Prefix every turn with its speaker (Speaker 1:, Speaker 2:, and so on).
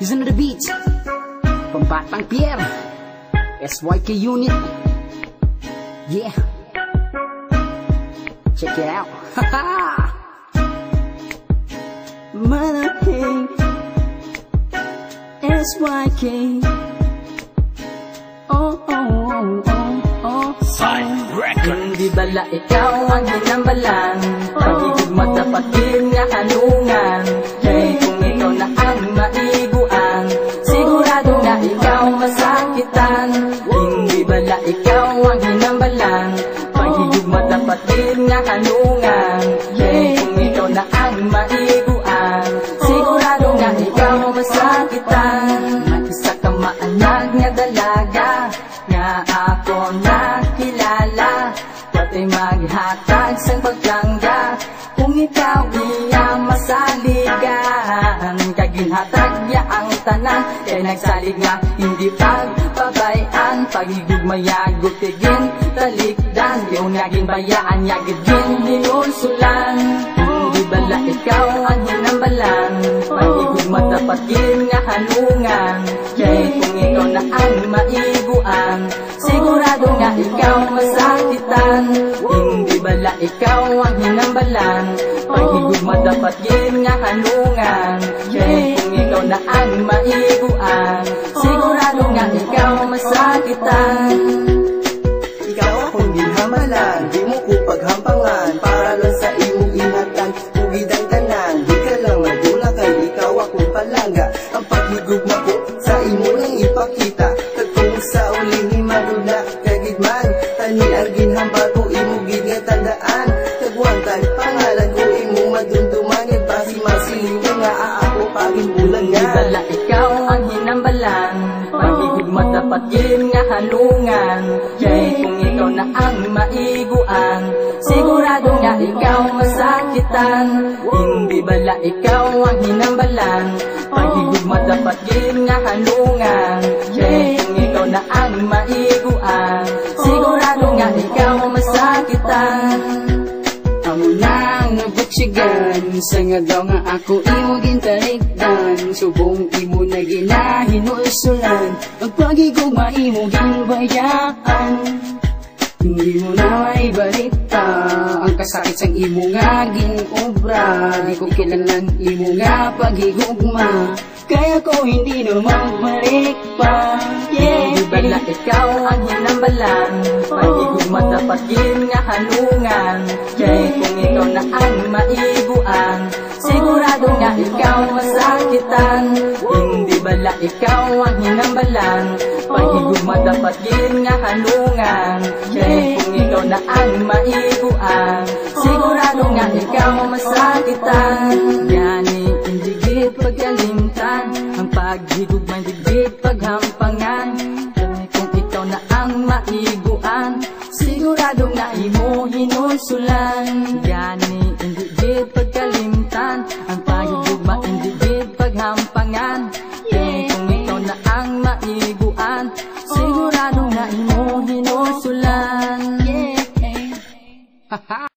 Speaker 1: He's under the beat From Batang Pierre. SYK unit. Yeah. Check it out. Malaki SYK Oh, oh, oh, oh, oh.
Speaker 2: Hindi bala ikaw ang hinambalan. Pagigig matapat din nga hanungan Bala ikaw ang hinambalan Pagigig matapat din nga hanungan Kay kung ikaw na ang maiguan Sigurado na ikaw masakitan. Mag-isa ka maanak nga dalaga Nga ako nakilala Pati maghatag sa pagkangga Kung ikaw iya masaligan. Kaginhatag ya tanan Kay nagsalig nga hindi pagpabayan Pagigugmayagot tigin talikdan. Yung naging bayaan yagigin hinulsulan Hindi bala ikaw ang hinambalan? Pagigugma dapat gin nga hanungan. Kay kung ikaw na ang maiguan Sigurado nga ikaw masakitan. Hindi bala ikaw ang hinambalan? Pagigugma dapat gin nga hanungan. Kay na ang maiguan. Sigurado nga ikaw masakitan.
Speaker 3: Ikaw akong ginhamalan, di mo ko paghampangan. Para lang sa imong ingatan, tugid ang tanan. Di ka lang madula kay ikaw akong palangga. Ang paghigugma ko sa imo lang ipakita. Kagkung sa uling ni madula, kagigman. Tani ang ginhambal ko, imo gid nga tandaan Tagwan kay pangalan ko, imo Nga basi masiling nga aako pagimbulan
Speaker 2: Hindi Pagigugma dapat gin nga halungan. Kay kung ikaw na ang maiguan Sigurado nga ikaw masakitan. Hindi bala ikaw ang hinambalan. Pagigugma dapat gin nga halungan. Kay kung ikaw na ang maiguan Sigurado nga ikaw masakitan.
Speaker 1: Nabutsigan Sa nga daw nga ako imo gintalikdan. Subong imo na ginahinulsulan Ang pagigugma imo ginbayaan Hindi mo na ibalita Ang kasakit sang imo nga ginobra Di ko kilalan imo nga pagigugma Kaya ko hindi na magbalik pa Yeah
Speaker 2: Hindi bala ikaw ang hinambalan? Pagigugma dapat nga halungan Kay kung ikaw na ang maiguan Sigurado nga ikaw masakitan. Hindi bala ikaw ang hinambalan. Pagigugma dapat gin nga halungan Kay kung ikaw na ang maiguan. Sigurado nga ikaw masakitan. Yani hindi gid pagkalimtan. Ang paghigugma hindi gid paghampangan Sigurado nga imo hinulsulan Yani hindi gid pagkalimtan. Ang paghigugma hindi gid paghampangan. Kaya kung ikaw na ang maiguan Sigurado nga imo hinulsulan
Speaker 1: Ha ha